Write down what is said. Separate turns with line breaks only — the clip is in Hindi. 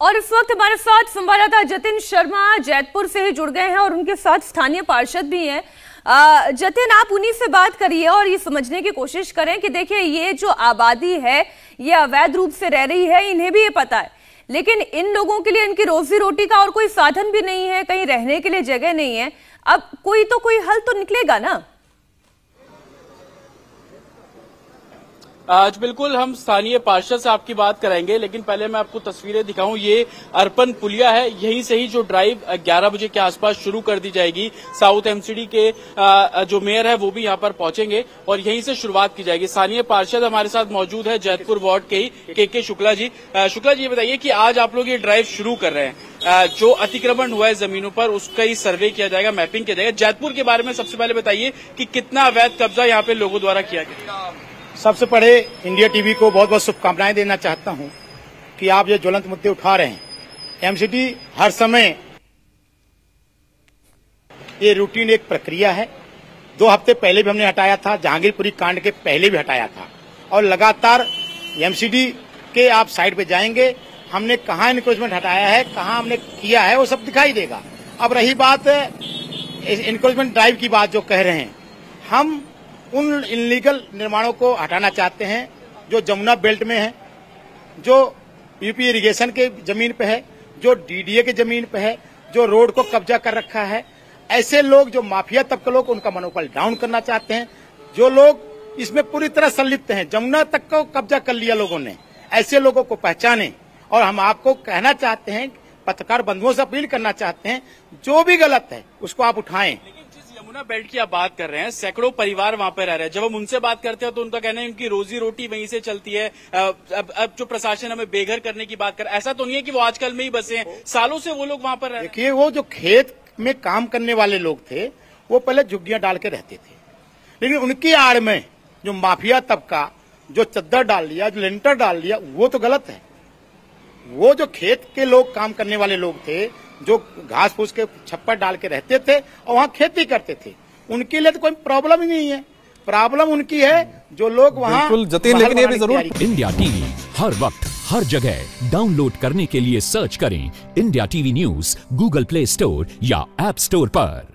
और इस वक्त हमारे साथ संवाददाता जतिन शर्मा जैतपुर से ही जुड़ गए हैं और उनके साथ स्थानीय पार्षद भी हैं। जतिन, आप उन्हीं से बात करिए और ये समझने की कोशिश करें कि देखिए, ये जो आबादी है, ये अवैध रूप से रह रही है, इन्हें भी ये पता है। लेकिन इन लोगों के लिए, इनकी रोजी रोटी का और कोई साधन भी नहीं है, कहीं रहने के लिए जगह नहीं है। अब कोई तो कोई हल तो निकलेगा ना?
आज बिल्कुल हम स्थानीय पार्षद से आपकी बात कराएँगे, लेकिन पहले मैं आपको तस्वीरें दिखाऊँ। ये अर्पण पुलिया है। यहीं से ही जो ड्राइव 11 बजे के आसपास शुरू कर दी जाएगी। साउथ एमसीडी के जो मेयर है, वो भी यहाँ पर पहुँचेंगे और यहीं से शुरुआत की जाएगी। स्थानीय पार्षद हमारे साथ मौजूद है जैतपुर वार्ड के ही के के शुक्ला जी। शुक्ला जी, ये बताइए कि आज आप लोग ये ड्राइव शुरू कर रहे हैं। जो अतिक्रमण हुआ है जमीनों पर, उसका ही सर्वे किया जाएगा मैपिंग किया जाएगा। जैतपुर के बारे में सबसे पहले बताइए कि कितना अवैध कब्जा यहाँ पे लोगों द्वारा किया गया।
सबसे पहले इंडिया टीवी को बहुत बहुत शुभकामनाएँ देना चाहता हूँ कि आप ये ज्वलंत मुद्दे उठा रहे हैं। एमसीडी हर समय ये रूटीन एक प्रक्रिया है। दो हफ़्ते पहले भी हमने हटाया था, जहांगीरपुरी कांड के पहले भी हटाया था। और लगातार एमसीडी के आप साइड पे जाएँगे, हमने कहाँ इनक्रोचमेंट हटाया है, कहाँ हमने किया है, वो सब दिखाई देगा। अब रही बात इनक्रोचमेंट ड्राइव की बात जो कह रहे हैं, हम उन इनलीगल निर्माणों को हटाना चाहते हैं, जो जमुना बेल्ट में है, जो यूपी इरिगेशन के ज़मीन पे है, जो डीडीए के ज़मीन पे है, जो रोड को कब्जा कर रखा है, ऐसे लोग जो माफिया तबके लोग उनका मनोबल डाउन करना चाहते हैं, जो लोग इसमें पूरी तरह संलिप्त हैं, जमुना तक को कब्जा कर लिया लोगों ने, ऐसे लोगों को पहचाने। और हम आपको कहना चाहते हैं, पत्रकार बंधुओं से अपील करना चाहते हैं, जो भी गलत है, उसको आप उठाएँ।
यमुना बेल्ट की आप बात कर रहे हैं, सैकड़ों परिवार वहाँ पर रह रहे हैं। जब हम उनसे बात करते हैं तो उनका कहना है उनकी रोजी रोटी वहीं से चलती है। अब अब जो प्रशासन हमें बेघर करने की बात कर, ऐसा तो नहीं है कि वो आजकल में ही बसे हैं। सालों से वो लोग वहाँ पर रह
देखिए, वो जो खेत में काम करने वाले लोग थे, वो पहले झुग्गियाँ डाल के रहते थे। लेकिन उनकी आड़ में जो माफिया तबका, जो चद्दर डाल लिया, जो लेंटर डाल लिया, वो तो गलत है। वो जो खेत के लोग काम करने वाले लोग थे जो घास फूस के छप्पर डाल के रहते थे और वहाँ खेती करते थे उनके लिए तो कोई प्रॉब्लम ही नहीं है। प्रॉब्लम उनकी है जो लोग वहाँ
बिल्कुल जतीन, लेकिन ये भी जरूर-
इंडिया टीवी हर वक्त हर जगह। डाउनलोड करने के लिए सर्च करें India TV news Google Play Store या एप स्टोर पर।